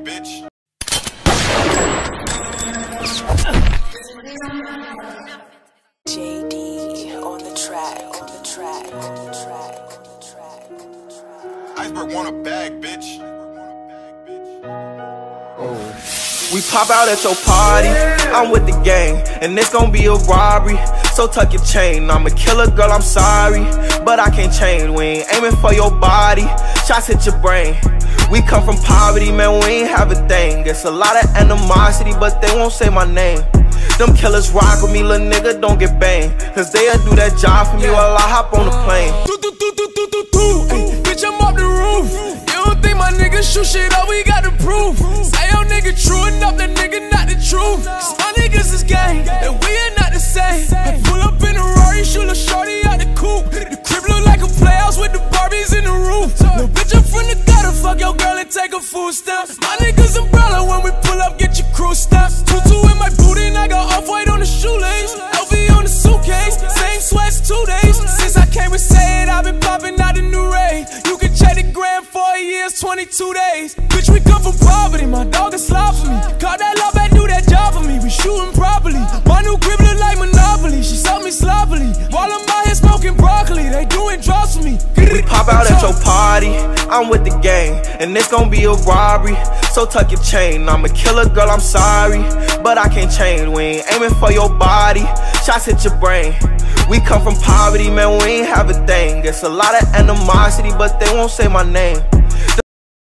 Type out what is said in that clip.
bitch. JD on the track, on the track, on the track, on the track, on the track. Iceberg want a bag, bitch. We pop out at your party, I'm with the gang, and it's gonna be a robbery. So tuck your chain, I'm a killer girl, I'm sorry, but I can't change. We ain't aiming for your body, shots hit your brain. We come from poverty, man, we ain't have a thing. It's a lot of animosity, but they won't say my name. Them killers rock with me, little nigga, don't get banged. Cause they'll do that job for me while I hop on the plane. Do do do do do do do. Ay, bitch, I'm off the roof. You don't think my niggas shoot shit up? We got the proof. Say true enough, that nigga not the truth. Cause my niggas is gang, and we are not the same. I pull up in a Rari, shoot a shorty out the coupe. The crib look like a playhouse with the Barbies in the roof. No bitch, I'm from the gutter. Fuck your girl and take a food stamp. My niggas umbrella when we pull up, get your crew stopped. Tutu in my booty, and I got off white on the shoelace. LV on the suitcase, same sweats two days. Since I came and said I've been popping out the new ray. You can check the gram four years, 22 days. Bitch, we me. We pop out at your party, I'm with the gang, and it's gonna be a robbery. So tuck your chain, I'm a killer girl, I'm sorry, but I can't change. We ain't aiming for your body, shots hit your brain. We come from poverty, man, we ain't have a thing. It's a lot of animosity, but they won't say my name.